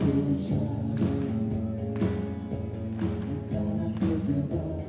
Still a I'm gonna give it up